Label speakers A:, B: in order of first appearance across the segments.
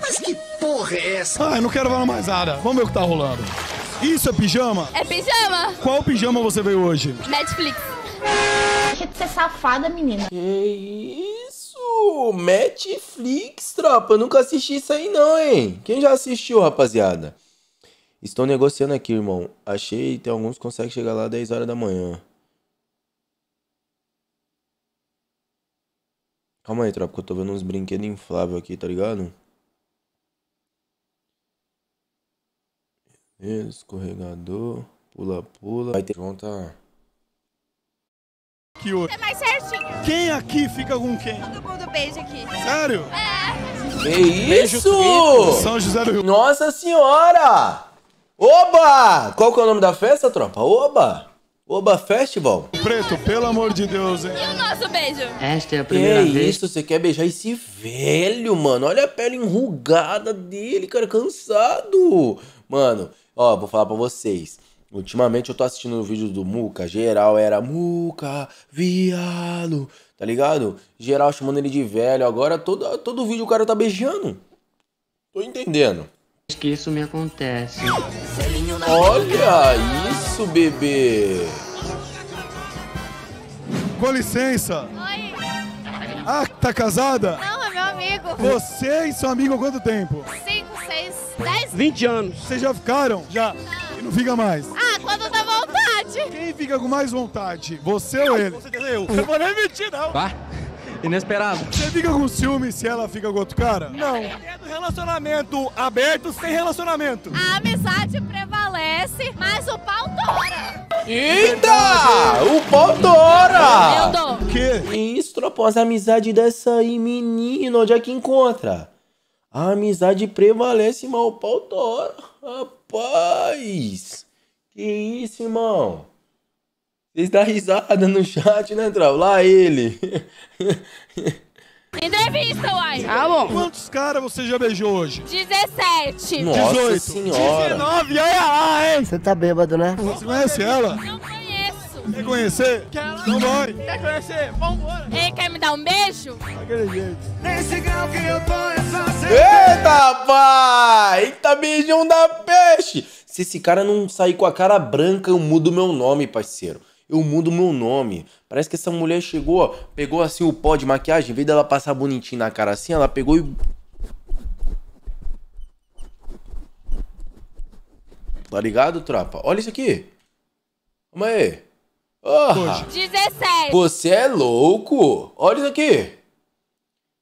A: Mas que porra é essa?
B: Ah, eu não quero falar mais nada. Vamos ver o que tá rolando. Isso é pijama?
C: É pijama?
B: Qual pijama você veio hoje?
C: Netflix.
D: Deixa de ser safada, menina.
E: Que isso? Netflix, tropa. Eu nunca assisti isso aí não, hein? Quem já assistiu, rapaziada? Estou negociando aqui, irmão. Achei, tem alguns que conseguem chegar lá 10 horas da manhã. Calma aí, tropa, que eu tô vendo uns brinquedos infláveis aqui, tá ligado? Escorregador, pula-pula. Vai ter junta.
B: Que hoje.
C: É mais certinho.
B: Quem aqui fica com quem?
C: Todo mundo beija aqui.
B: Sério?
E: Que isso?
B: São José do Rio.
E: Nossa senhora! Oba! Qual que é o nome da festa, tropa? Oba! Oba Festival.
B: Preto, pelo amor de Deus, hein?
C: E o nosso beijo?
F: Esta é a
E: Que
F: primeira vez
E: isso? Você quer beijar esse velho, mano? Olha a pele enrugada dele, cara, cansado. Mano, ó, vou falar pra vocês. Ultimamente eu tô assistindo o vídeo do Muca, geral era Muca, viado, tá ligado? Geral chamando ele de velho. Agora todo, todo vídeo o cara tá beijando. Tô entendendo.
F: que isso me acontece.
E: Olha isso, bebê.
B: Com licença.
C: Oi.
B: Ah, tá casada?
C: Não, é meu amigo.
B: Você e seu amigo há quanto tempo?
C: 5, 6, 10.
B: 20 anos. Vocês já ficaram? Já. E não fica mais.
C: Ah, quando dá vontade.
B: Quem fica com mais vontade? Você ou ele? Você eu. Eu vou nem mentir, não.
G: Vá. Inesperado.
B: Você fica com ciúme se ela fica com outro cara?
G: Não. É do relacionamento aberto sem relacionamento.
C: A amizade prevalece, mas o pau tora.
E: Eita! O pau tora!
B: Que?
E: Isso, tropa, as amizades dessa aí, menino, onde é que encontra? A amizade prevalece, mas o pau tora. Rapaz! Que isso, irmão? Vocês dão risada no chat, né, tropa? Lá ele.
C: Entrevista, uai.
F: Tá bom.
B: Quantos caras você já beijou hoje?
C: 17.
E: Nossa
B: 18.
E: senhora.
B: 19, olha lá, hein?
F: Você tá bêbado, né?
B: Você conhece ela?
C: Não conheço.
B: Quer conhecer? Não vai.
G: Quer conhecer? Vambora.
C: Ele quer me dar um beijo?
B: Daquele jeito.
E: Eita, pai! Eita, beijão da peixe! Se esse cara não sair com a cara branca, eu mudo meu nome, parceiro. Eu mudo meu nome. Parece que essa mulher chegou, pegou assim o pó de maquiagem, em vez dela passar bonitinho na cara assim, ela pegou e. Tá ligado, tropa? Olha isso aqui. Calma aí. Porra!
C: 17.
E: Você é louco? Olha isso aqui.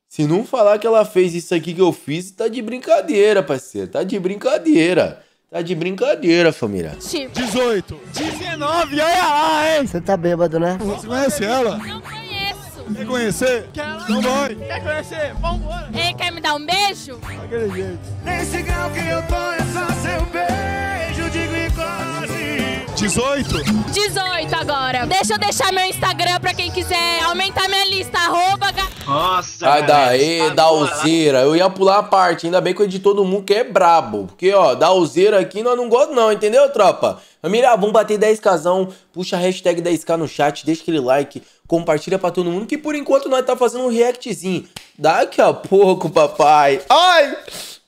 E: Se não falar que ela fez isso aqui que eu fiz, tá de brincadeira, parceiro. Tá de brincadeira. Tá de brincadeira, família.
B: 18. 19, olha lá, hein?
F: Você tá bêbado, né?
B: Você conhece ela?
C: Não conheço.
B: Quer conhecer? Não vai.
G: Quer conhecer? Vambora.
C: Ele quer me dar um beijo?
B: Daquele jeito.
H: Nesse grau que eu tô é só seu beijo, digo e quase.
B: 18.
C: 18 agora. Deixa eu deixar meu Instagram pra quem quiser aumentar minha lista. Arroba
A: Nossa,
E: Sai daí,
A: velho,
E: Dalzeira. Eu ia pular a parte, ainda bem que o editor do mundo que é brabo. Porque, ó, Dalzeira aqui nós não gostamos não, entendeu, tropa? Família, vamos bater 10 casão. Puxa a hashtag 10k no chat, deixa aquele like, compartilha pra todo mundo, que por enquanto nós tá fazendo um reactzinho. Daqui a pouco, papai. Ai!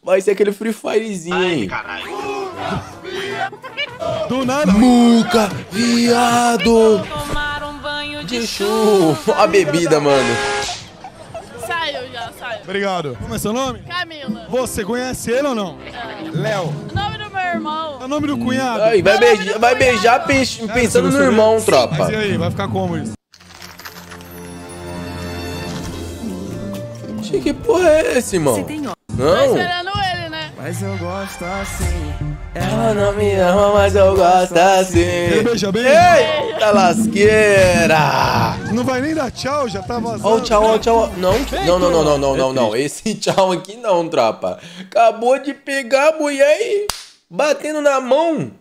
E: Vai ser aquele Free Firezinho aí.
A: Caralho.
B: Do nada.
E: Muca, viado.
C: Tomar um banho
E: De chuva. A bebida, mano.
B: Obrigado. Como é seu nome?
C: Camila.
B: Você conhece ele ou não? Léo.
C: O nome do meu irmão.
B: É o nome do cunhado.
E: Aí, vai beijar, vai beijar pens- pensando no irmão, tropa.
B: Mas e aí, vai ficar como isso?
E: Que porra é esse, irmão? Não.
C: Né?
H: Mas eu gosto assim.
E: Ela não me ama, mas eu gosto
B: Ele
E: assim.
B: beija bem?
E: Eita lasqueira!
B: Não vai nem dar tchau, já tá vazando.
E: Ó o tchau, ó o tchau. Não, não, não, não, não, não, não, não. Esse tchau aqui não, tropa. Acabou de pegar a mulher e batendo na mão.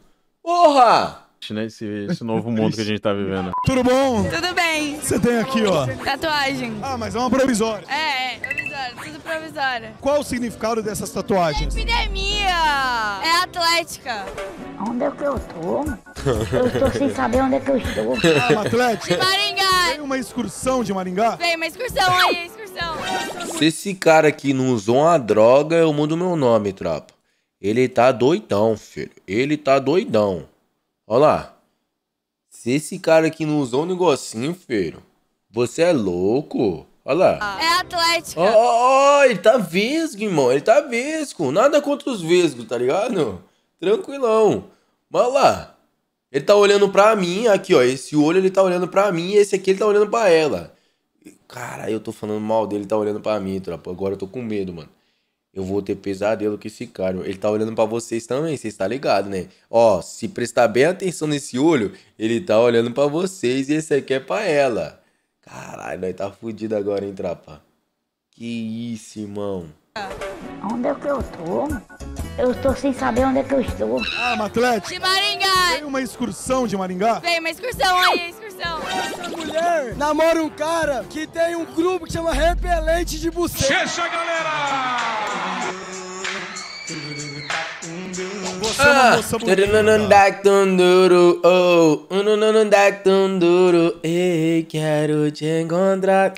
E: Porra!
I: Nesse esse novo mundo que a gente tá vivendo.
B: Tudo bom?
C: Tudo bem.
B: Você tem aqui, ó.
C: Tatuagem.
B: Ah, mas é uma provisória.
C: É, é. Tudo.
B: Qual o significado dessas tatuagens?
C: Epidemia. É atlética.
D: Onde é que eu tô? Eu estou sem saber onde é que eu estou.
B: Ah, um Atlético.
C: Maringá.
B: Tem uma excursão de Maringá?
C: Veio uma excursão aí, excursão. excursão.
E: Se esse cara aqui não usou uma droga, eu mudo meu nome, tropa. Ele tá doidão, filho. Ele tá doidão. Olha lá. Se esse cara aqui não usou um negocinho, filho, você é louco. Olha lá.
C: É Atlética.
E: Ó, ó, ó, ele tá vesgo, irmão. Ele tá vesgo. Nada contra os vesgos, tá ligado? Tranquilão. Mas olha lá. Ele tá olhando pra mim, aqui, ó. Esse olho ele tá olhando pra mim e esse aqui ele tá olhando pra ela. Cara, eu tô falando mal dele, ele tá olhando pra mim, tropa. Agora eu tô com medo, mano. Eu vou ter pesadelo com esse cara. Ele tá olhando pra vocês também, vocês tá ligado, né? Ó, se prestar bem atenção nesse olho, ele tá olhando pra vocês e esse aqui é pra ela. Caralho, nós tá fudido agora, hein, tropa? Que isso, irmão.
D: Onde é que eu tô? Eu estou sem saber onde é que eu estou.
B: Ah, Matlete,
C: De Maringá.
B: tem uma excursão de Maringá?
C: Vem uma excursão aí, excursão.
G: Essa mulher namora um cara que tem um grupo que chama Repelente de Buceta.
H: Deixa, galera!
B: É uma
E: Ah,
B: moça bonita.
E: oh, ei, quero te encontrar,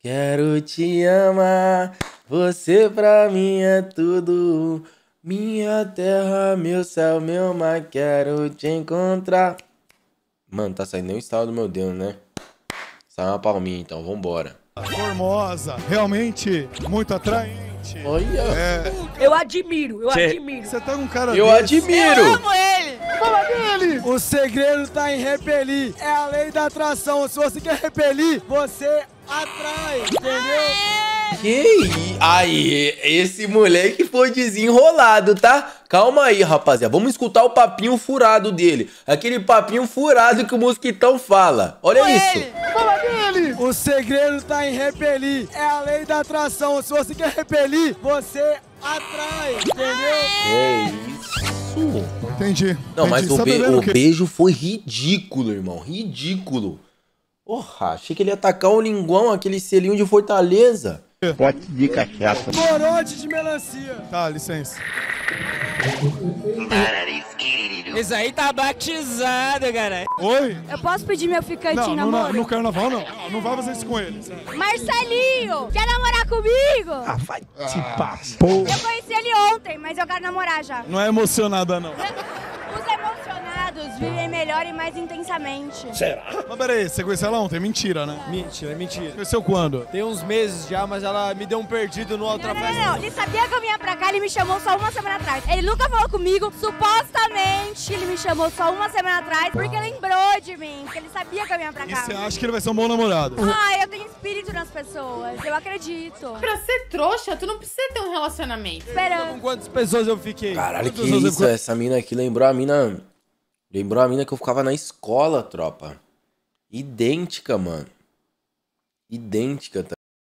E: quero te amar, você pra mim é tudo, minha terra, meu céu, meu mar, quero te encontrar. Mano, tá saindo nem o estado do meu dedo, né? Sai uma palminha então, vambora.
B: Formosa, realmente muito atraente.
E: Olha,
B: É,
J: Eu admiro, eu admiro.
B: você tá com um cara
E: eu
B: desse.
E: admiro!
C: Amo ele.
B: Fala dele!
G: O segredo tá em repelir. É a lei da atração. Se você quer repelir, você atrai, entendeu?
E: Que i- aí, esse moleque foi desenrolado, tá? Calma aí, rapaziada. Vamos escutar o papinho furado dele. Aquele papinho furado que o mosquitão fala. Olha isso.
B: Fala dele!
G: O segredo tá em repelir. É a lei da atração. Se você quer repelir, você atrai, entendeu?
E: É isso.
B: Entendi.
E: Não, mas
B: entendi.
E: o,
B: Tá
E: be- o beijo foi ridículo, irmão. Ridículo. Porra, achei que ele ia atacar o linguão, aquele selinho de Fortaleza.
G: Corote de melancia.
B: Tá, licença.
G: Esse aí tá batizado, cara.
B: Oi?
J: Eu posso pedir meu ficante
B: Não,
J: em
B: no,
J: namoro?
B: no carnaval não. Não, não vai fazer isso com ele.
J: Marcelinho, quer namorar comigo?
B: Ah, vai te passar.
J: Eu conheci ele ontem, mas eu quero namorar já.
B: Não é emocionada, não.
J: Os emocionados vivem melhor e mais intensamente.
B: Mas peraí, você conheceu ela ontem? Mentira, né?
G: Mentira, mentira.
B: Conheceu quando?
G: Tem uns meses já, mas ela me deu um perdido no outra
J: não, não, não. Ele sabia que eu vinha pra cá, ele me chamou só uma semana atrás. Ele nunca falou comigo, supostamente ele me chamou só uma semana atrás, porque lembrou de mim, porque ele sabia que eu vinha pra
B: E
J: cá.
B: você acha que ele vai ser um bom namorado?
J: Ah, eu tenho espírito nas pessoas, eu acredito.
C: Pra ser trouxa, tu não precisa ter um relacionamento.
J: Esperando.
G: Com quantas pessoas eu fiquei?
E: Caralho, que isso? Essa mina aqui lembrou a mina. Lembrou a mina que eu ficava na escola, tropa. Idêntica, mano. Idêntica, tá